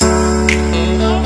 Música